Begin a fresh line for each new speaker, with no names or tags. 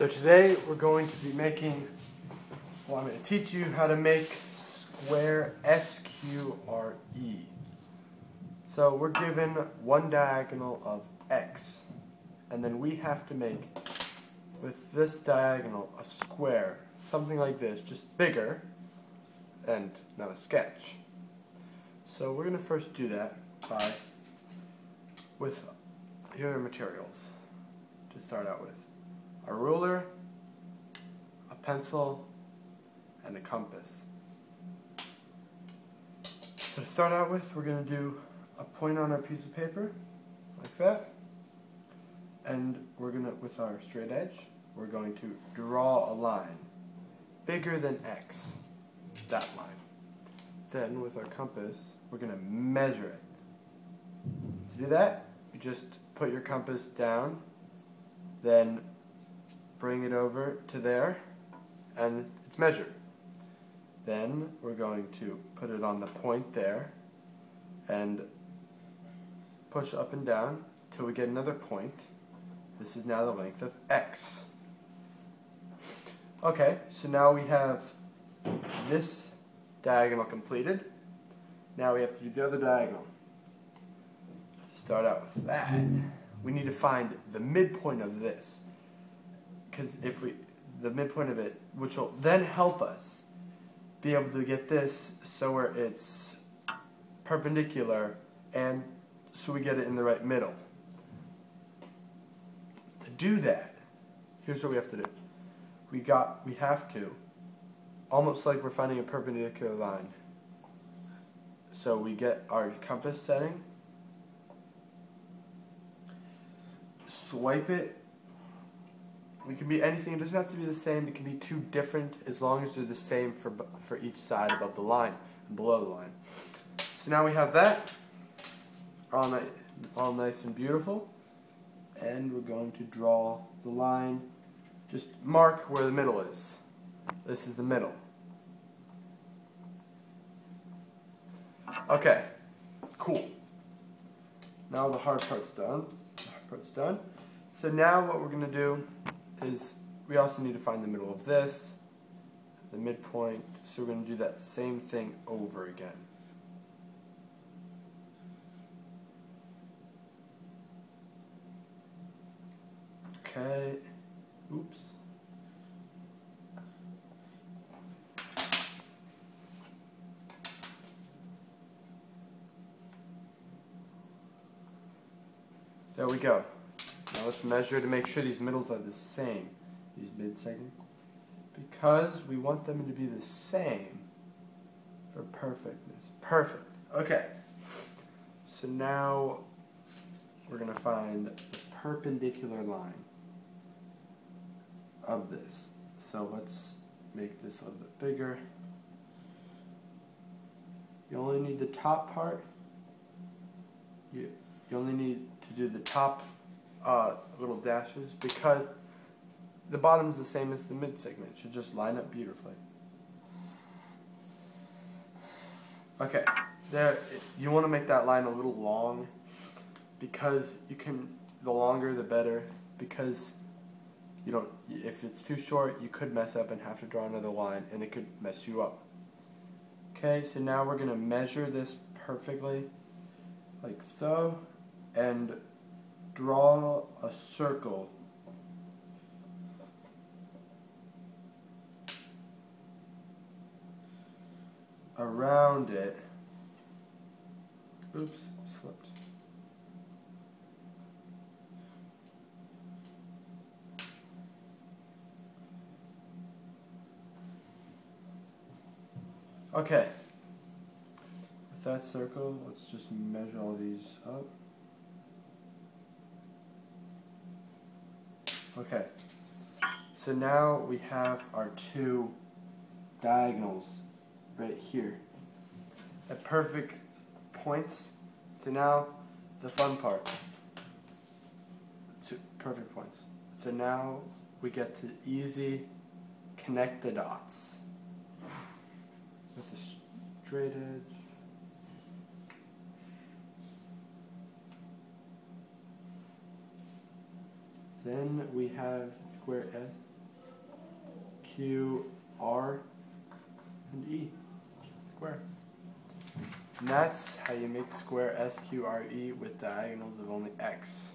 So today we're going to be making, well I'm going to teach you how to make square S-Q-R-E. So we're given one diagonal of x, and then we have to make, with this diagonal, a square, something like this, just bigger, and not a sketch. So we're going to first do that by, with, are materials to start out with a ruler, a pencil, and a compass. So to start out with, we're going to do a point on our piece of paper, like that. And we're going to, with our straight edge, we're going to draw a line bigger than X, that line. Then with our compass, we're going to measure it. To do that, you just put your compass down, then bring it over to there, and it's measured. Then we're going to put it on the point there, and push up and down till we get another point. This is now the length of x. Okay, so now we have this diagonal completed. Now we have to do the other diagonal. Start out with that. We need to find the midpoint of this because if we, the midpoint of it, which will then help us be able to get this so where it's perpendicular and so we get it in the right middle. To do that, here's what we have to do. We got, we have to, almost like we're finding a perpendicular line. So we get our compass setting, swipe it it can be anything. It doesn't have to be the same. It can be two different as long as they're the same for, for each side above the line and below the line. So now we have that all, ni all nice and beautiful. And we're going to draw the line. Just mark where the middle is. This is the middle. Okay, cool. Now the hard part's done. The hard part's done. So now what we're going to do is we also need to find the middle of this, the midpoint, so we're going to do that same thing over again. Okay, oops. There we go. Now let's measure to make sure these middles are the same, these mid segments. Because we want them to be the same for perfectness. Perfect. Okay. So now we're going to find the perpendicular line of this. So let's make this a little bit bigger. You only need the top part. You, you only need to do the top uh, little dashes because the bottom is the same as the mid segment. It should just line up beautifully. Okay, there. You want to make that line a little long because you can. The longer, the better. Because you don't. If it's too short, you could mess up and have to draw another line, and it could mess you up. Okay, so now we're gonna measure this perfectly, like so, and draw a circle around it. Oops, slipped. Okay. With that circle, let's just measure all these up. Okay, so now we have our two diagonals right here at perfect points. So now the fun part. Two perfect points. So now we get to easy connect the dots with a straight edge. Then we have square S, Q, R, and E. Square. And that's how you make square S, Q, R, E with diagonals of only X.